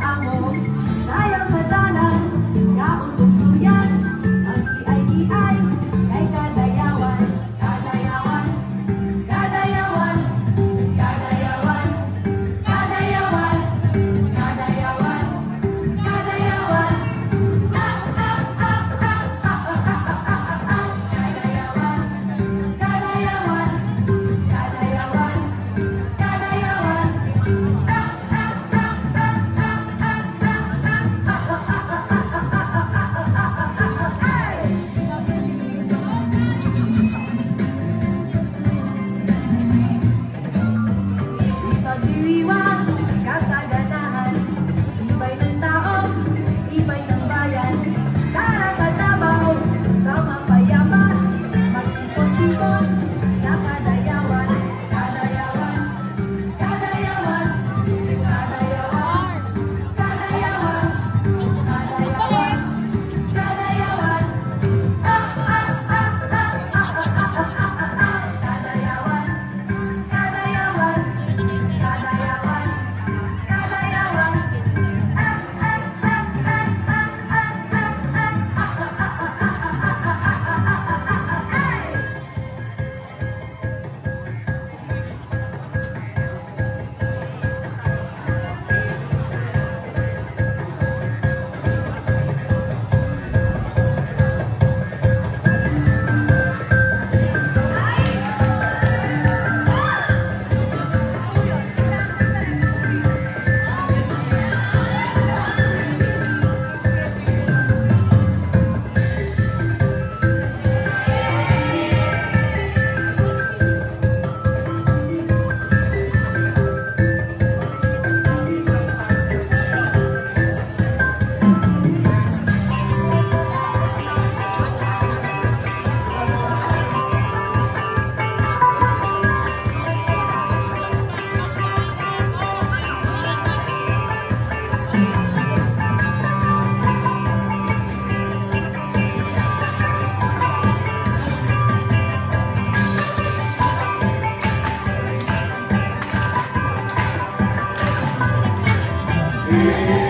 amor. Yeah.